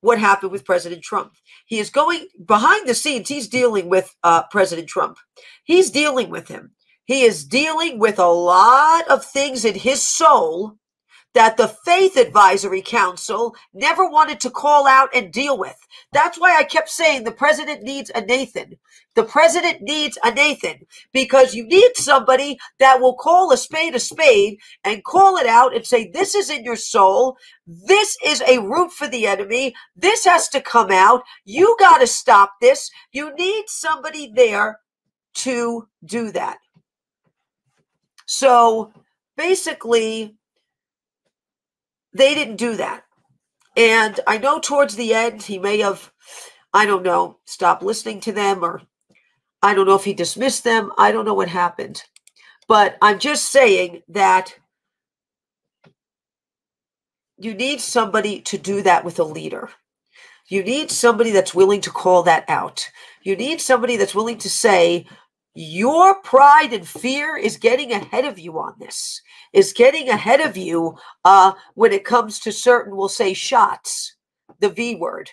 what happened with President Trump. He is going behind the scenes, he's dealing with uh, President Trump. He's dealing with him. He is dealing with a lot of things in his soul that the Faith Advisory Council never wanted to call out and deal with. That's why I kept saying the president needs a Nathan. The president needs a Nathan because you need somebody that will call a spade a spade and call it out and say, This is in your soul. This is a root for the enemy. This has to come out. You got to stop this. You need somebody there to do that. So basically, they didn't do that. And I know towards the end, he may have, I don't know, stopped listening to them or I don't know if he dismissed them. I don't know what happened. But I'm just saying that you need somebody to do that with a leader. You need somebody that's willing to call that out. You need somebody that's willing to say, your pride and fear is getting ahead of you on this is getting ahead of you uh, when it comes to certain we'll say shots the v word.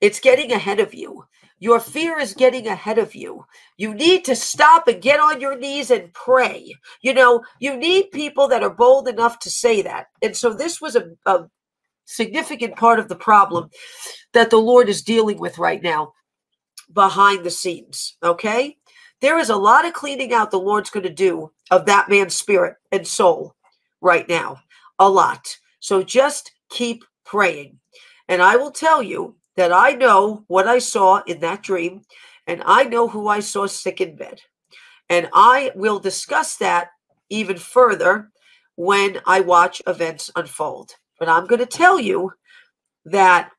It's getting ahead of you. Your fear is getting ahead of you. You need to stop and get on your knees and pray. You know you need people that are bold enough to say that. And so this was a, a significant part of the problem that the lord is dealing with right now behind the scenes okay? There is a lot of cleaning out the Lord's going to do of that man's spirit and soul right now. A lot. So just keep praying. And I will tell you that I know what I saw in that dream, and I know who I saw sick in bed. And I will discuss that even further when I watch events unfold. But I'm going to tell you that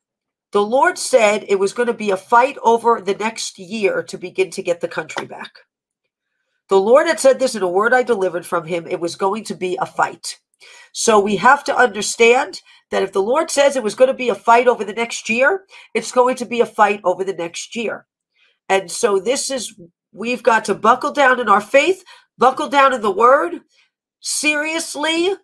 the Lord said it was going to be a fight over the next year to begin to get the country back. The Lord had said this in a word I delivered from him. It was going to be a fight. So we have to understand that if the Lord says it was going to be a fight over the next year, it's going to be a fight over the next year. And so this is, we've got to buckle down in our faith, buckle down in the word, seriously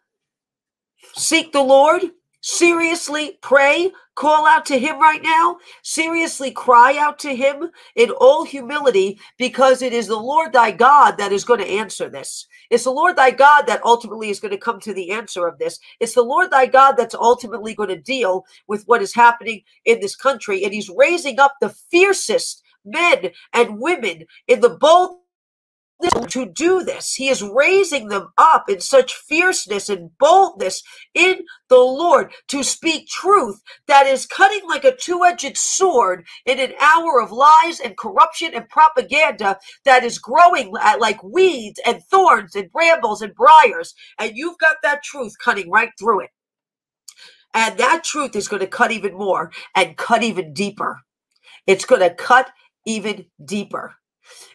seek the Lord, seriously pray, call out to him right now, seriously cry out to him in all humility, because it is the Lord thy God that is going to answer this. It's the Lord thy God that ultimately is going to come to the answer of this. It's the Lord thy God that's ultimately going to deal with what is happening in this country. And he's raising up the fiercest men and women in the bold to do this. He is raising them up in such fierceness and boldness in the Lord to speak truth that is cutting like a two edged sword in an hour of lies and corruption and propaganda that is growing like weeds and thorns and brambles and briars. And you've got that truth cutting right through it. And that truth is going to cut even more and cut even deeper. It's going to cut even deeper.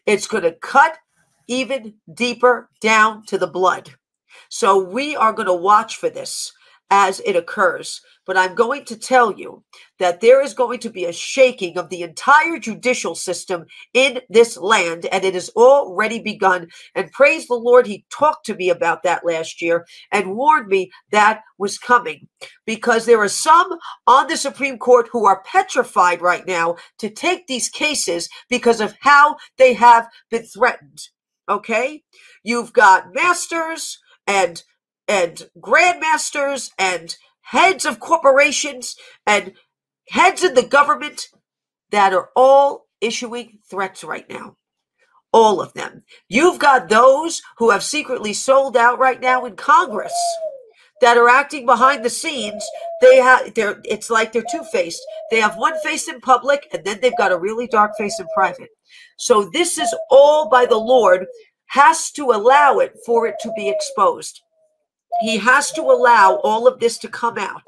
It's going to cut even deeper down to the blood. So we are going to watch for this as it occurs. But I'm going to tell you that there is going to be a shaking of the entire judicial system in this land, and it has already begun. And praise the Lord, He talked to me about that last year and warned me that was coming because there are some on the Supreme Court who are petrified right now to take these cases because of how they have been threatened. Okay, you've got masters and and grandmasters and heads of corporations and heads in the government that are all issuing threats right now. All of them. You've got those who have secretly sold out right now in Congress that are acting behind the scenes. They have they're it's like they're two-faced. They have one face in public and then they've got a really dark face in private. So this is all by the Lord has to allow it for it to be exposed. He has to allow all of this to come out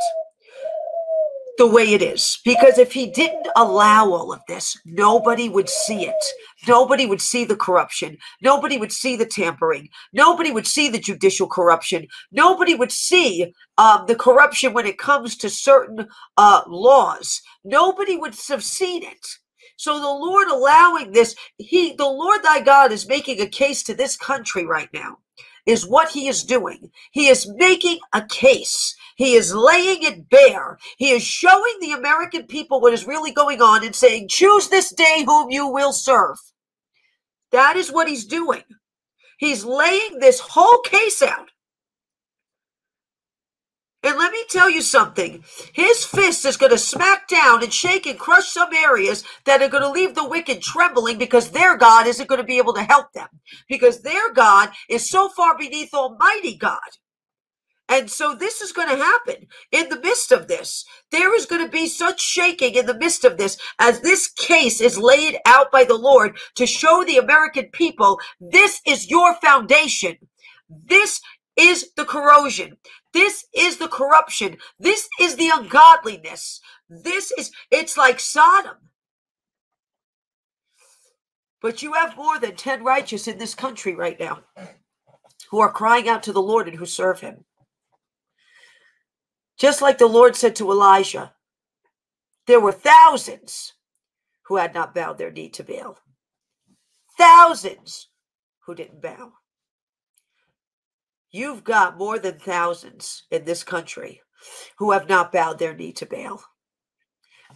the way it is. Because if he didn't allow all of this, nobody would see it. Nobody would see the corruption. Nobody would see the tampering. Nobody would see the judicial corruption. Nobody would see um, the corruption when it comes to certain uh, laws. Nobody would have seen it. So the Lord allowing this, he, the Lord thy God is making a case to this country right now is what he is doing. He is making a case. He is laying it bare. He is showing the American people what is really going on and saying, choose this day whom you will serve. That is what he's doing. He's laying this whole case out. And let me tell you something. His fist is going to smack down and shake and crush some areas that are going to leave the wicked trembling because their God isn't going to be able to help them. Because their God is so far beneath Almighty God. And so this is going to happen in the midst of this. There is going to be such shaking in the midst of this as this case is laid out by the Lord to show the American people this is your foundation. This is the corrosion. This is the corruption. This is the ungodliness. This is, it's like Sodom. But you have more than 10 righteous in this country right now who are crying out to the Lord and who serve him. Just like the Lord said to Elijah, there were thousands who had not bowed their knee to Baal. Thousands who didn't bow. You've got more than thousands in this country who have not bowed their knee to Baal.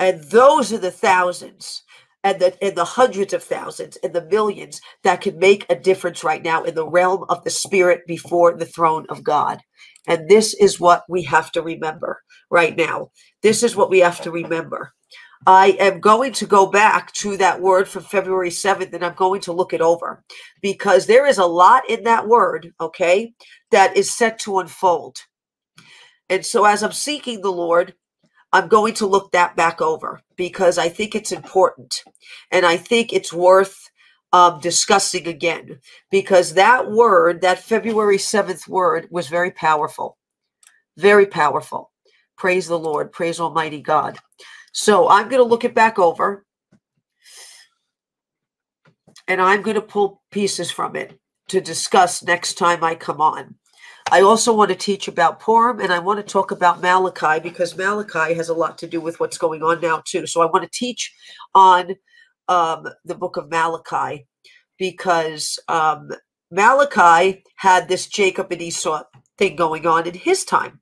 And those are the thousands and the, and the hundreds of thousands and the millions that can make a difference right now in the realm of the spirit before the throne of God. And this is what we have to remember right now. This is what we have to remember. I am going to go back to that word from February 7th and I'm going to look it over because there is a lot in that word, okay, that is set to unfold. And so as I'm seeking the Lord, I'm going to look that back over because I think it's important and I think it's worth um, discussing again because that word, that February 7th word, was very powerful. Very powerful. Praise the Lord. Praise Almighty God. So I'm going to look it back over and I'm going to pull pieces from it to discuss next time I come on. I also want to teach about Purim and I want to talk about Malachi because Malachi has a lot to do with what's going on now too. So I want to teach on um, the book of Malachi because um, Malachi had this Jacob and Esau thing going on in his time.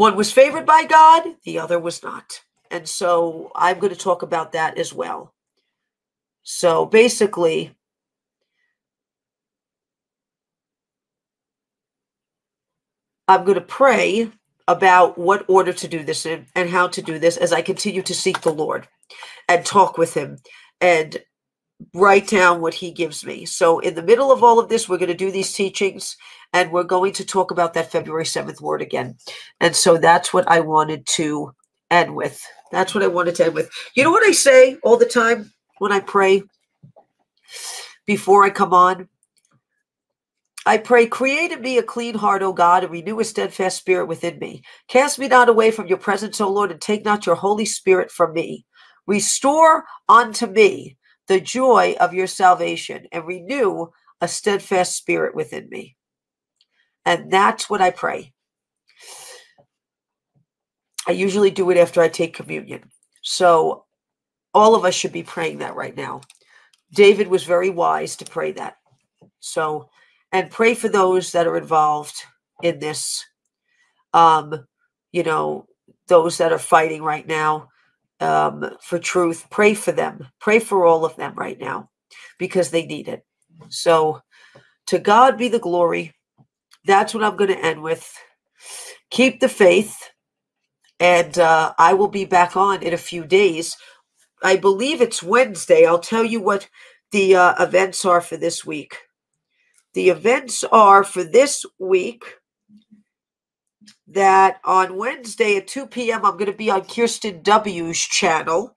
One was favored by God, the other was not. And so I'm going to talk about that as well. So basically, I'm going to pray about what order to do this in and how to do this as I continue to seek the Lord and talk with Him and write down what He gives me. So, in the middle of all of this, we're going to do these teachings and we're going to talk about that February 7th word again. And so that's what I wanted to end with. That's what I wanted to end with. You know what I say all the time when I pray before I come on? I pray, create in me a clean heart, O God, and renew a steadfast spirit within me. Cast me not away from your presence, O Lord, and take not your Holy Spirit from me. Restore unto me the joy of your salvation and renew a steadfast spirit within me. And that's what I pray. I usually do it after I take communion. So all of us should be praying that right now. David was very wise to pray that. So, and pray for those that are involved in this. Um, you know, those that are fighting right now um, for truth. Pray for them. Pray for all of them right now because they need it. So, to God be the glory that's what I'm going to end with. Keep the faith. And uh, I will be back on in a few days. I believe it's Wednesday. I'll tell you what the uh, events are for this week. The events are for this week that on Wednesday at 2 p.m., I'm going to be on Kirsten W.'s channel,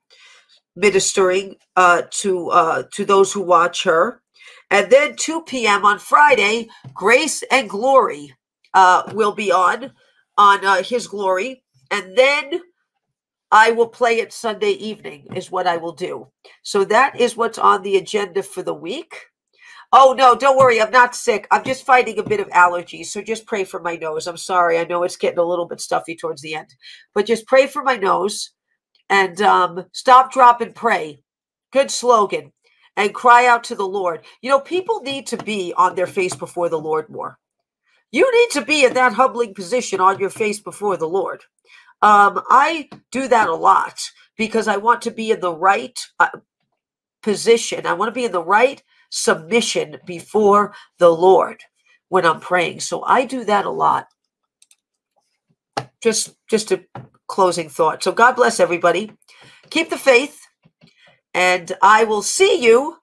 ministering uh, to uh, to those who watch her. And then 2 p.m. on Friday, Grace and Glory uh, will be on on uh, His Glory, and then I will play it Sunday evening. Is what I will do. So that is what's on the agenda for the week. Oh no, don't worry, I'm not sick. I'm just fighting a bit of allergies, so just pray for my nose. I'm sorry, I know it's getting a little bit stuffy towards the end, but just pray for my nose and um, stop, drop, and pray. Good slogan. And cry out to the Lord. You know, people need to be on their face before the Lord more. You need to be in that humbling position on your face before the Lord. Um, I do that a lot because I want to be in the right uh, position. I want to be in the right submission before the Lord when I'm praying. So I do that a lot. Just just a closing thought. So God bless everybody. Keep the faith and I will see you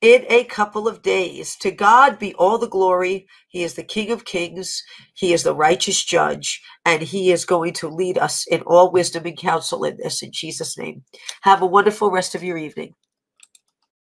in a couple of days. To God be all the glory. He is the King of Kings. He is the righteous judge, and He is going to lead us in all wisdom and counsel in this in Jesus' name. Have a wonderful rest of your evening.